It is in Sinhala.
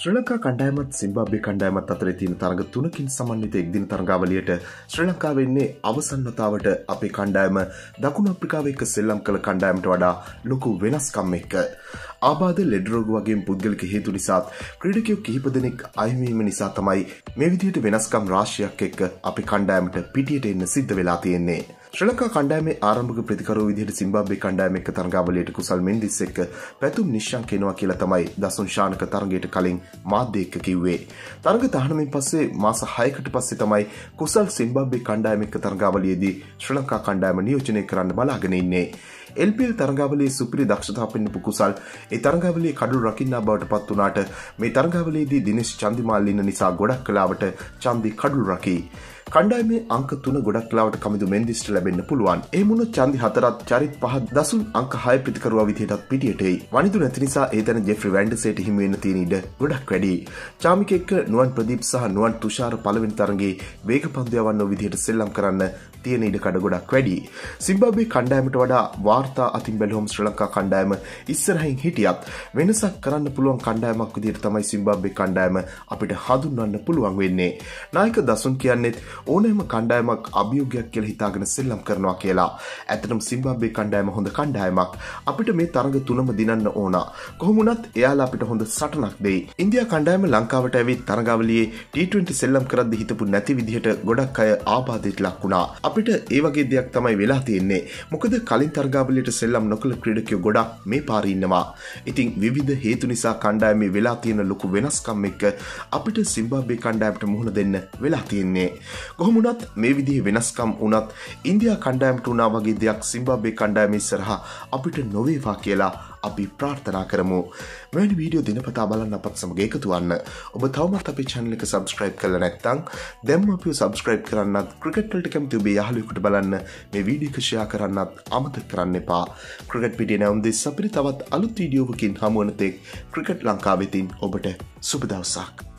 ශ්‍රී ලංකා කණ්ඩායමත් සිම්බාබ්‍ය කණ්ඩායමත් අතර තියෙන තරඟ තුනකින් සමන්විත එක්දින තරඟාවලියට ශ්‍රී ලංකා වෙන්නේ අවසන්නතාවට අපේ කණ්ඩායම දකුණු අප්‍රිකාව එක්ක සෙල්ලම් කළ කණ්ඩායමට වඩා ලොකු වෙනස්කම් එක්ක ආබාධ ලෙඩරෝග වගේ පුද්ගලික හේතු නිසාත් ක්‍රීඩකයෝ කිහිප දෙනෙක් අයවීම නිසා තමයි මේ විදිහට වෙනස්කම් රාශියක් එක්ක අපි කණ්ඩායමට පිටියට එන්න සිද්ධ වෙලා තියෙන්නේ. ශ්‍රී ලංකා කණ්ඩායමේ ආරම්භක ප්‍රතිකරුව විදිහට සිම්බාබ්වේ කණ්ඩායම එක්ක තරඟාවලියට කුසල් මෙන්දිස් එක්ක පැතුම් නිශ්ශංක එනවා කියලා තමයි දසුන් ශානක තරඟයට කලින් මාධ්‍ය එක්ක කිව්වේ. තරඟ තහනමින් පස්සේ මාස 6කට පස්සේ තමයි කුසල් සිම්බාබ්වේ කණ්ඩායම එක්ක තරඟාවලියේදී ශ්‍රී ලංකා කණ්ඩායම නියෝජනය කරන්න බලාගෙන ඉන්නේ. එල්පල් තරගාවලේ සුපිරි දක්ෂතා පෙන්න්නපු කුසල් ඒ තරගාවලේ කඩු රකින්නා බවට පත් වනාට මේ තරගාවලේදී දිනිශ් චන්දිමාල්ලින්න නිසා ගොඩක් කලාවට චන්දි කඩු රකී. කණ්ඩායමේ අංක තුන ගොඩක් ලාවට කමිදු මෙන්දිස්ට ලැබෙන්න පුළුවන් ඒ මුණ චන්දි හතරත් චරිත් පහත් දසුන් අංක හය ප්‍රතිකරුවා විදිහටත් පිටියටයි වනිදු නැති නිසා ඒතන ජෙෆ්‍රි වැන්ඩසේට හිමිවෙන්න තියෙන ඉඩ ගොඩක් වැඩි චාමික එක්ක නුවන් ප්‍රදීප් සහ නුවන් තුෂාර පළවෙනි තරගේ වේග පන්දයවන්න විදිහට සෙල්ලම් කරන්න තියෙන ඉඩකඩ ගොඩක් වැඩි. සිම්බාබේ කණ්ඩායමට වඩා වාර්තා අතින් බැලුවම් ශ්‍රී ලංකා කණ්ඩායම ඉස්සරහින් හිටියත් වෙනසක් කරන්න පුළුවන් කණ්ඩායමක් විදිහට තමයි සිම්බාබේ කණ්ඩායම අපිට හඳුන්වන්න පුළුවන් වෙන්නේ. නායක දසුන් කියන්නේත් ඕනෑම කණ්ඩායමක් අභියෝගයක් කියලා හිතාගෙන සෙල්ලම් කරනවා කියලා. ඇත්තටම සිම්බාබේ කණ්ඩායම හොඳ කණ්ඩායමක්. අපිට මේ තරඟ තුනම දිනන්න ඕන. කොහොමුණත් එයාලා අපිට හොඳ සටනක් දෙයි. ඉන්දියා කණ්ඩායම ලංකාවට ඇවිත් තරඟාවලියේ T20 සෙල්ලම් කරද්දි හිතපු නැති විදිහට ගොඩක් අය ආබාධයට ලක් වුණා. අපිට ඒ වගේ දෙයක් තමයි වෙලා තියෙන්නේ මොකද කලින් තරගාවලට සෙල්ලම් නොකළ ක්‍රඩකයෝ ගොඩක් මේ පාරඉන්නවා ඉතින් විවිධ හේතු නිසා කණ්ඩායමේ වෙලා තියෙන ලොකු වෙනස්කම් එක්ක අපිට සිම්බාබේ කණ්ඩායමට මුහුණ දෙන්න වෙලා තියෙන්නේ. කොහොමුණත් මේ විදිහ වෙනස්කම් වනත් ඉන්දයා කණ්ඩායමට වනා වගේ දෙයක් සිම්බාබේ කණ්ඩායමේ සරහා අපිට නොවේවා කියලා අපි ප්‍රාර්ථනා කරමු. මෙනි වීඩියෝ දිනපතා බලන්න අපත් සමග එකතුවන්න ඔබ තවමත් අපි චැනල එක සබස්ක්‍රයිබ් කල නැත්තං දෙම අපිය සබස්ක්‍රයිබ් කරන්නත් ක්‍රිකට්වලට කැමති ඔබේ යහලුකට බලන්න මේ වීඩිකෂයා කරන්නත් අමත කරන්න එපා. ක්‍රගට් පිටිය නැවන්දේ සපිරි තවත් අලුත් වීඩියෝවකින් හමුවනතෙක් ක්‍රිකට් ලංකාවෙතින් ඔබට සුබදවසක්